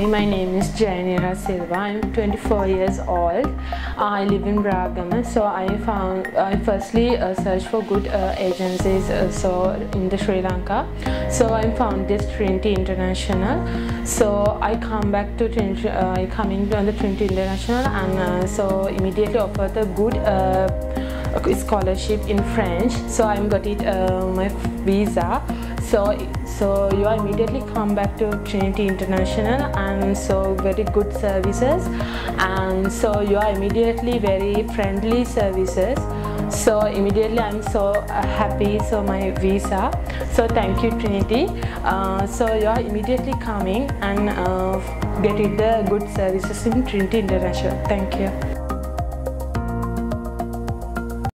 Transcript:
Hi, my name is Jainira Silva. I'm 24 years old. I live in Bragama. So I found I firstly uh, searched for good uh, agencies uh, so in the Sri Lanka. So I found this Trinity International. So I come back to Trinity. Uh, I come in on the Trinity International and uh, so immediately offered a good. A scholarship in French so I'm got it uh, my visa. So so you are immediately come back to Trinity International and so very good services. And so you are immediately very friendly services. So immediately I'm so uh, happy so my visa. So thank you Trinity. Uh, so you are immediately coming and uh, getting the good services in Trinity International. Thank you